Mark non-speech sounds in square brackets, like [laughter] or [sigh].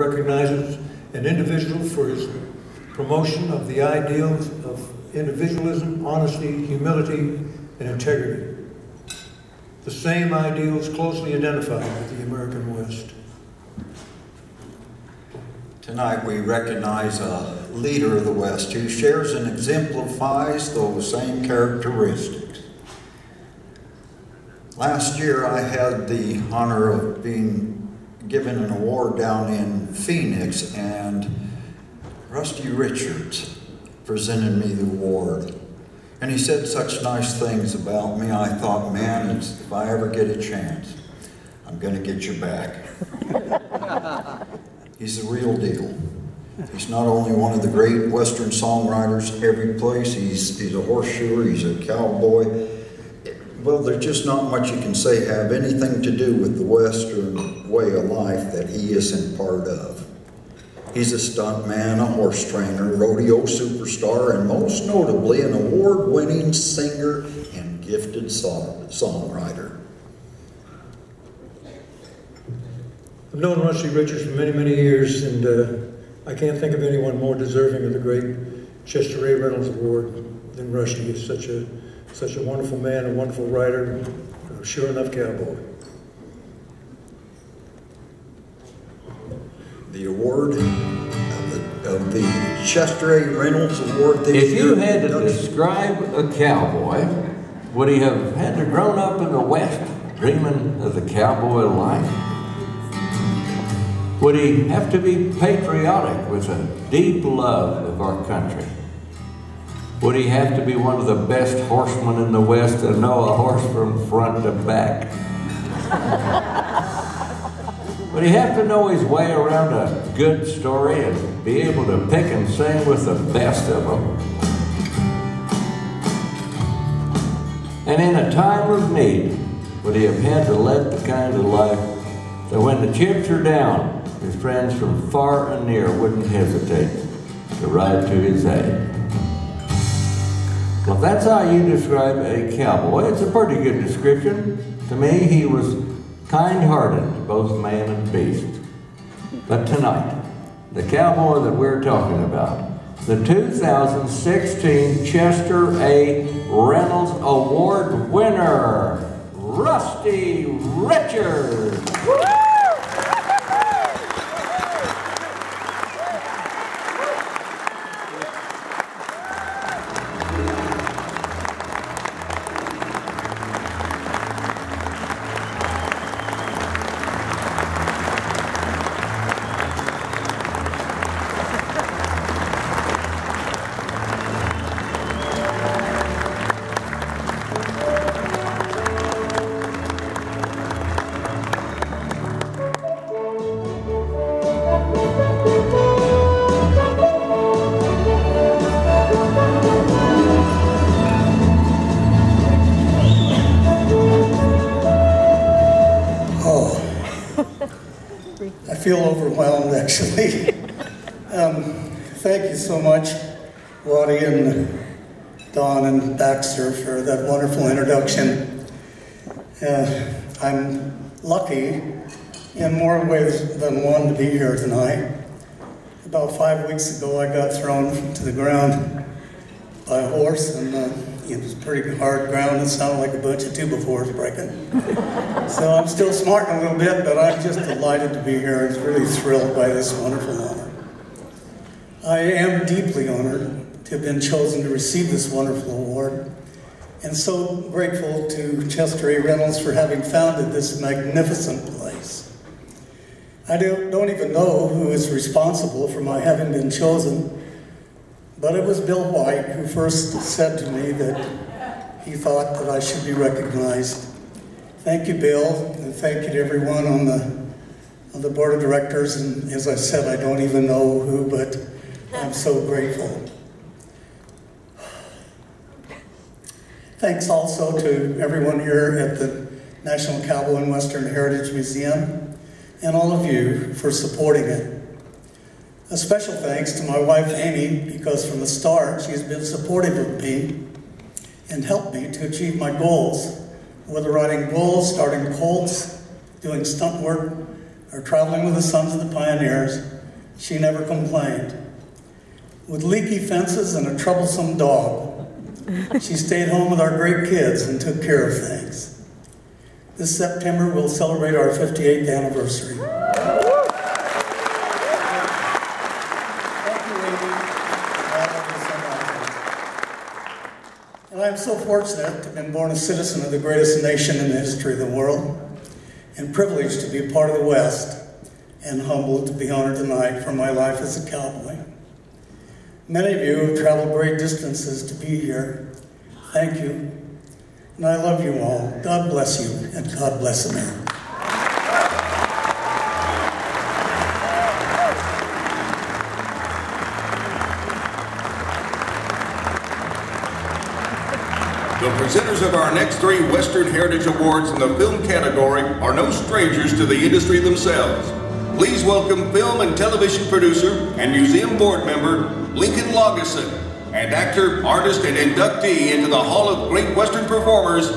recognizes an individual for his promotion of the ideals of individualism, honesty, humility, and integrity. The same ideals closely identified with the American West. Tonight we recognize a leader of the West who shares and exemplifies those same characteristics. Last year I had the honor of being given an award down in Phoenix and Rusty Richards presented me the award. And he said such nice things about me, I thought, man, if I ever get a chance, I'm going to get you back. [laughs] He's the real deal. He's not only one of the great Western songwriters every place, he's, he's a horseshoer, he's a cowboy. Well, there's just not much you can say have anything to do with the Western way of life that he isn't part of. He's a stuntman, a horse trainer, rodeo superstar, and most notably an award-winning singer and gifted song songwriter. I've known Rusty Richards for many, many years, and uh, I can't think of anyone more deserving of the great Chester A. Reynolds Award than Rusty. He's such a such a wonderful man, a wonderful writer, a sure enough cowboy. The award of the, of the Chester A. Reynolds Award this If you year- had to describe a cowboy, would he have had to grown up in the West, dreaming of the cowboy life? Would he have to be patriotic with a deep love of our country? Would he have to be one of the best horsemen in the West and know a horse from front to back? [laughs] Would he have to know his way around a good story and be able to pick and sing with the best of them? And in a time of need, would he have had to lead the kind of life that when the chips are down, his friends from far and near wouldn't hesitate to ride to his aid? Well, that's how you describe a cowboy, it's a pretty good description. To me, he was kind-hearted, both man and beast. But tonight, the cowboy that we're talking about, the 2016 Chester A. Reynolds Award winner, Rusty Richards. I feel overwhelmed, actually. Um, Thank you so much, Waddie and Don and Baxter, for that wonderful introduction. Uh, I'm lucky in more ways than one to be here tonight. About five weeks ago, I got thrown to the ground by a horse, and uh, it was pretty hard ground. It sounded like a bunch of tuba fours breaking. [laughs] So I'm still smarting a little bit, but I'm just delighted to be here. I'm really thrilled by this wonderful honor. I am deeply honored to have been chosen to receive this wonderful award, and so grateful to Chester A. Reynolds for having founded this magnificent place. I don't, don't even know who is responsible for my having been chosen, but it was Bill White who first said to me that he thought that I should be recognized. Thank you, Bill, and thank you to everyone on the on the board of directors. And as I said, I don't even know who, but I'm so grateful. Thanks also to everyone here at the National Cowboy and Western Heritage Museum and all of you for supporting it. A special thanks to my wife Amy because from the start she's been supportive of me and helped me to achieve my goals, whether riding bulls, starting colts, doing stunt work or traveling with the Sons of the Pioneers, she never complained. With leaky fences and a troublesome dog, she stayed home with our great kids and took care of things. This September, we'll celebrate our 58th anniversary. Thank you, Amy. I love you so much. And I'm so fortunate to have been born a citizen of the greatest nation in the history of the world, and privileged to be a part of the West, and humbled to be honored tonight for my life as a cowboy. Many of you have traveled great distances to be here. Thank you. And I love you all. God bless you, and God bless America. The presenters of our next three Western Heritage Awards in the film category are no strangers to the industry themselves. Please welcome film and television producer and museum board member Lincoln Logeson and actor, artist, and inductee into the Hall of Great Western Performers,